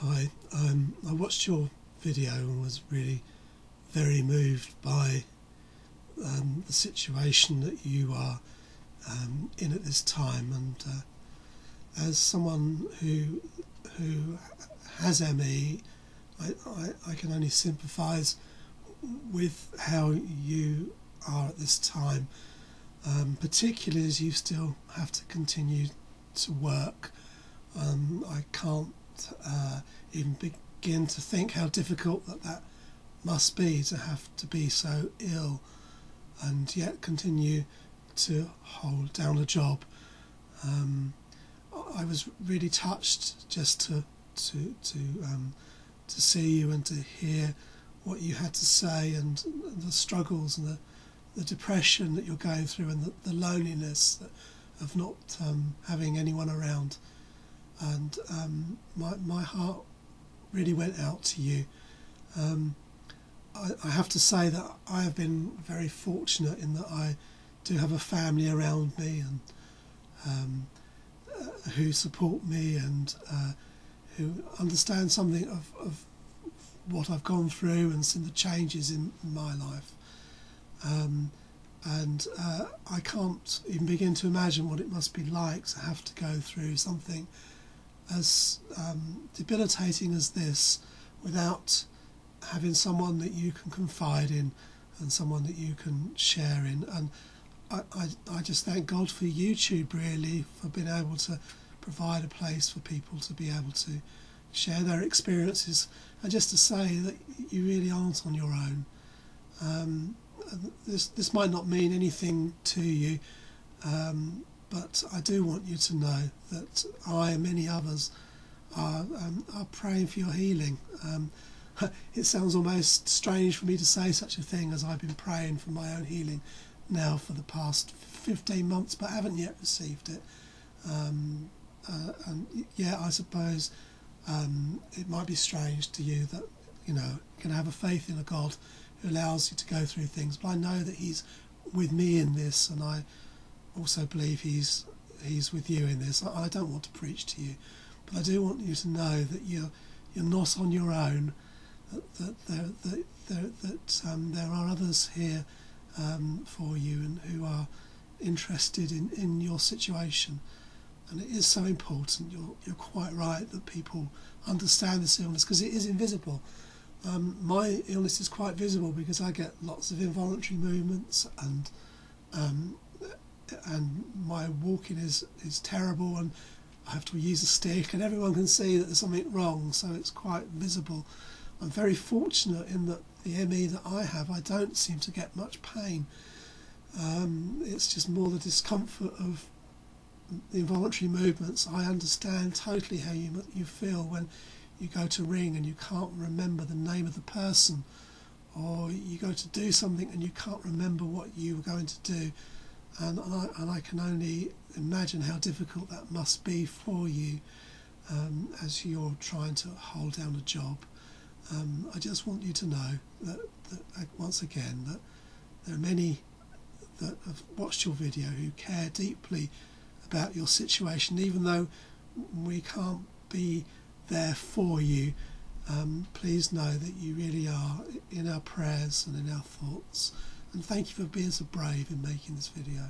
Hi, um, I watched your video and was really very moved by um, the situation that you are um, in at this time. And uh, as someone who who has ME, I, I, I can only sympathise with how you are at this time, um, particularly as you still have to continue to work. Um, I can't uh, even begin to think how difficult that that must be to have to be so ill and yet continue to hold down a job. Um, I was really touched just to to to um, to see you and to hear what you had to say and, the struggles and the, the depression that you're going through and the, the loneliness of not um, having anyone around and um, my my heart really went out to you. Um, I, I, have to say that I have been very fortunate in that I do have a family around me and um, uh, who support me and uh, who understand something of, of what I've gone through and seen the changes in my life. Um, and uh, I can't even begin to imagine what it must be like to have to go through something as um, debilitating as this without having someone that you can confide in and someone that you can share in. And I, I, I just thank God for YouTube really for being able to provide a place for people to be able to share their experiences and just to say that you really aren't on your own. Um, this this might not mean anything to you, um, but I do want you to know that I and many others are, um, are praying for your healing. Um, it sounds almost strange for me to say such a thing as I've been praying for my own healing now for the past 15 months, but haven't yet received it. Um, uh, and yeah, I suppose um, it might be strange to you that you know you can have a faith in a God who allows you to go through things, but I know that He's with me in this, and I also believe he's he's with you in this. I, don't want to preach to you, but I do want you to know that you're you're not on your own. That that there that there, that um, there are others here um, for you and who are interested in, in your situation. And it is so important. You're you're quite right that people understand this illness because it is invisible. Um, my illness is quite visible because I get lots of involuntary movements and um, and my walking is is terrible and I have to use a stick and everyone can see that there's something wrong so it's quite visible. I'm very fortunate in that the ME that I have I don't seem to get much pain. Um, it's just more the discomfort of the involuntary movements. I understand totally how you you feel when you go to ring and you can't remember the name of the person or you go to do something and you can't remember what you were going to do and, I, and I can only imagine how difficult that must be for you um, as you're trying to hold down a job. Um, I just want you to know that, that once again that there are many that have watched your video who care deeply about your situation, even though we can't be there for you. Um, please know that you really are in our prayers and in our thoughts and thank you for being so brave in making this video.